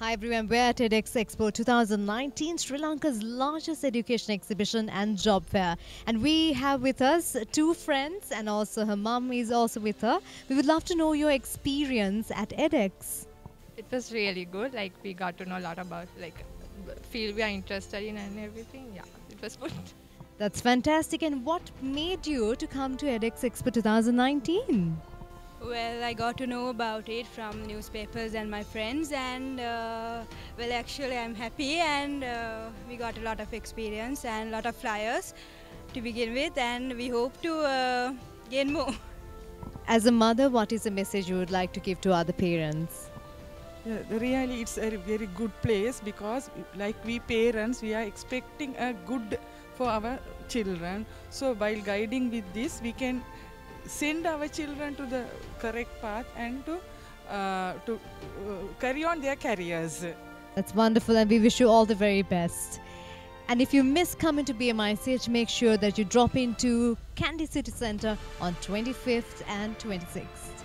Hi everyone, we're at EDEX Expo 2019, Sri Lanka's largest education exhibition and job fair. And we have with us two friends and also her mum is also with her. We would love to know your experience at EDEX. It was really good. Like we got to know a lot about like field we are interested in and everything. Yeah, it was good. That's fantastic. And what made you to come to EDEX Expo 2019? Well, I got to know about it from newspapers and my friends, and uh, well, actually, I'm happy, and uh, we got a lot of experience and a lot of flyers to begin with, and we hope to uh, gain more. As a mother, what is the message you would like to give to other parents? Yeah, really, it's a very good place because, like we parents, we are expecting a good for our children. So, while guiding with this, we can send our children to the correct path and to uh, to uh, carry on their careers. That's wonderful, and we wish you all the very best. And if you miss coming to BMICH, make sure that you drop into Kandy City Center on 25th and 26th.